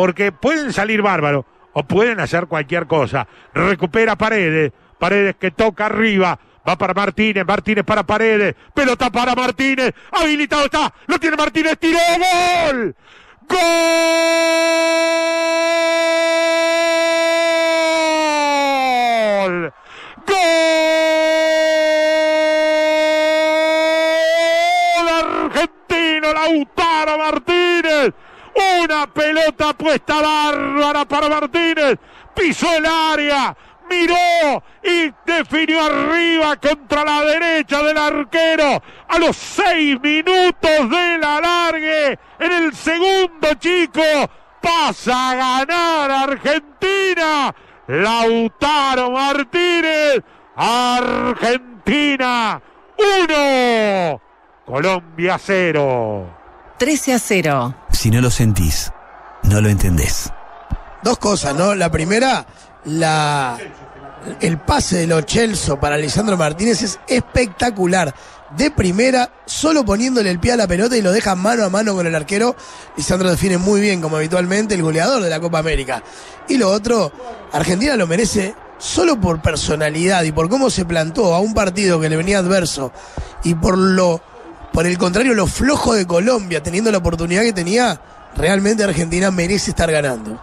porque pueden salir bárbaros o pueden hacer cualquier cosa. Recupera Paredes, Paredes que toca arriba. Va para Martínez, Martínez para Paredes, pelota para Martínez, habilitado está, lo tiene Martínez, tiró, gol, gol, gol, argentino Lautaro Martínez, una pelota puesta bárbara para Martínez. Pisó el área. Miró y definió arriba contra la derecha del arquero a los seis minutos del alargue. En el segundo, chico, pasa a ganar Argentina. Lautaro Martínez. Argentina 1. Colombia 0. 13 a 0. Si no lo sentís, no lo entendés. Dos cosas, ¿no? La primera, la el pase de los Chelsea para Lisandro Martínez es espectacular. De primera, solo poniéndole el pie a la pelota y lo deja mano a mano con el arquero. Lisandro define muy bien, como habitualmente, el goleador de la Copa América. Y lo otro, Argentina lo merece solo por personalidad y por cómo se plantó a un partido que le venía adverso y por lo por el contrario, lo flojo de Colombia, teniendo la oportunidad que tenía, realmente Argentina merece estar ganando.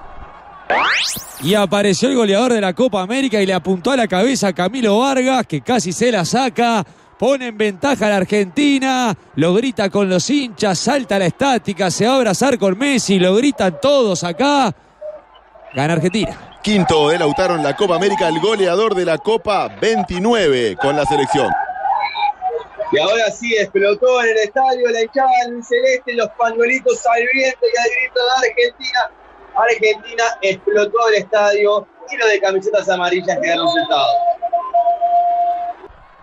Y apareció el goleador de la Copa América y le apuntó a la cabeza a Camilo Vargas, que casi se la saca. Pone en ventaja a la Argentina, lo grita con los hinchas, salta la estática, se va a abrazar con Messi, lo gritan todos acá. Gana Argentina. Quinto de Lautaro en la Copa América, el goleador de la Copa 29 con la selección. Y ahora sí explotó en el estadio la hinchada en celeste, los pañuelitos al viento y al grito de Argentina. Argentina explotó el estadio y lo de camisetas amarillas quedaron resultado.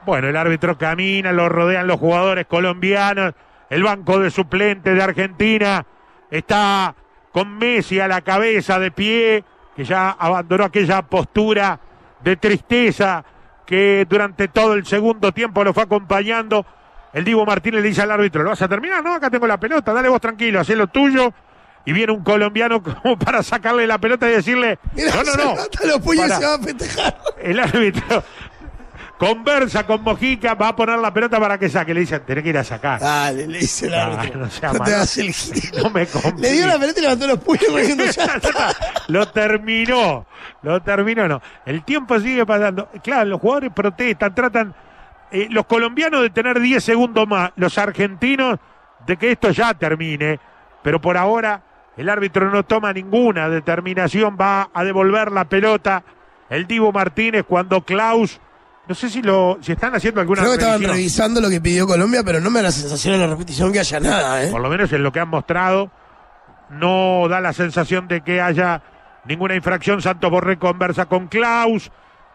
Bueno, el árbitro camina, lo rodean los jugadores colombianos, el banco de suplentes de Argentina está con Messi a la cabeza de pie, que ya abandonó aquella postura de tristeza que durante todo el segundo tiempo lo fue acompañando. El Divo Martínez le dice al árbitro, ¿lo vas a terminar? No, acá tengo la pelota, dale vos tranquilo, haz lo tuyo. Y viene un colombiano como para sacarle la pelota y decirle, no, no, no. Los puños se va a festejar. El árbitro conversa con Mojica, va a poner la pelota para que saque. Le dicen, tenés que ir a sacar. Dale, le dice el árbitro. no, No te hagas el. No me Le dio la pelota y levantó los puños corriendo ya está. lo terminó, lo terminó, no. El tiempo sigue pasando. Claro, los jugadores protestan, tratan, eh, los colombianos de tener 10 segundos más, los argentinos de que esto ya termine, pero por ahora el árbitro no toma ninguna determinación, va a devolver la pelota. El Divo Martínez cuando Klaus, no sé si lo, si están haciendo alguna Creo que estaban revisando lo que pidió Colombia, pero no me da la sensación en la repetición que haya nada, ¿eh? por lo menos en lo que han mostrado, no da la sensación de que haya ninguna infracción. Santos Borré conversa con Klaus,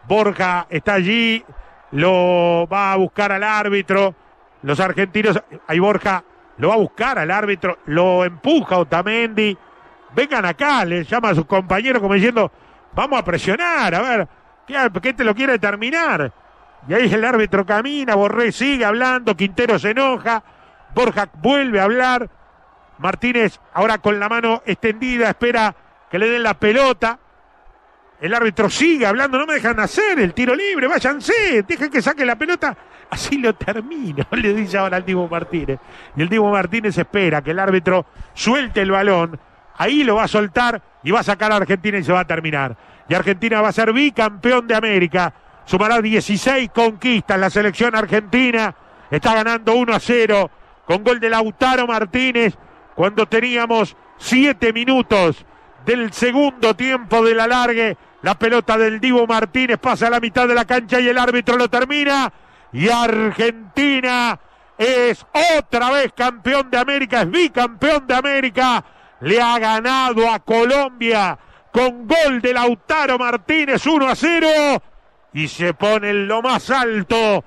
Borja está allí, lo va a buscar al árbitro. Los argentinos, ahí Borja lo va a buscar al árbitro, lo empuja Otamendi. Vengan acá, le llama a sus compañeros como diciendo, vamos a presionar, a ver, ¿qué, qué te lo quiere terminar? Y ahí el árbitro camina, Borré sigue hablando, Quintero se enoja, Borja vuelve a hablar, Martínez ahora con la mano extendida espera que le den la pelota. El árbitro sigue hablando, no me dejan hacer el tiro libre, váyanse, dejen que saque la pelota. Así lo termino, le dice ahora al Divo Martínez. Y el Divo Martínez espera que el árbitro suelte el balón, ahí lo va a soltar y va a sacar a Argentina y se va a terminar. Y Argentina va a ser bicampeón de América, sumará 16 conquistas la selección argentina, está ganando 1 a 0 con gol de Lautaro Martínez cuando teníamos 7 minutos del segundo tiempo del alargue. La pelota del Divo Martínez pasa a la mitad de la cancha y el árbitro lo termina. Y Argentina es otra vez campeón de América, es bicampeón de América. Le ha ganado a Colombia con gol de Lautaro Martínez 1 a 0 y se pone en lo más alto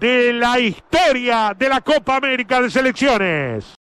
de la historia de la Copa América de Selecciones.